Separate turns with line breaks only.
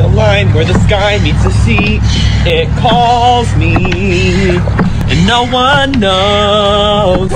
the line where the sky meets the sea. It calls me, and no one knows.